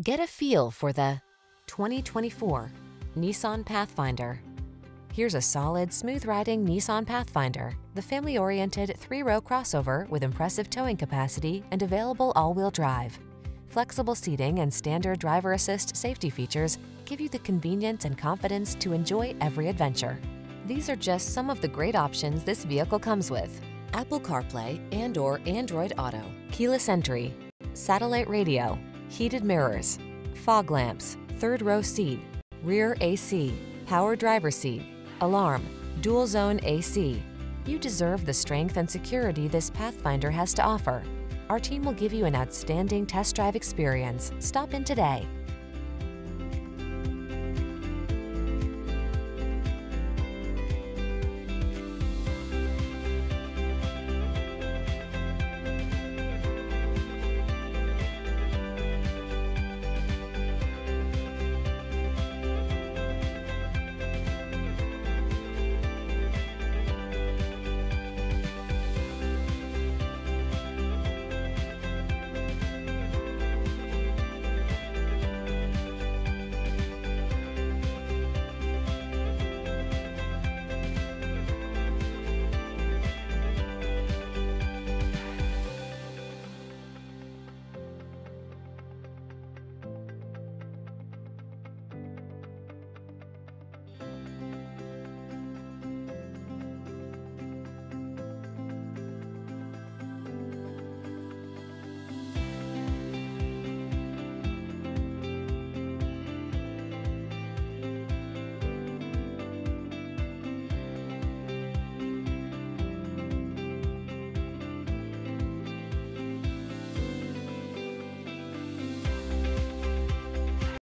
Get a feel for the 2024 Nissan Pathfinder. Here's a solid, smooth-riding Nissan Pathfinder, the family-oriented three-row crossover with impressive towing capacity and available all-wheel drive. Flexible seating and standard driver assist safety features give you the convenience and confidence to enjoy every adventure. These are just some of the great options this vehicle comes with. Apple CarPlay and or Android Auto, keyless entry, satellite radio, heated mirrors, fog lamps, third row seat, rear AC, power driver seat, alarm, dual zone AC. You deserve the strength and security this Pathfinder has to offer. Our team will give you an outstanding test drive experience. Stop in today.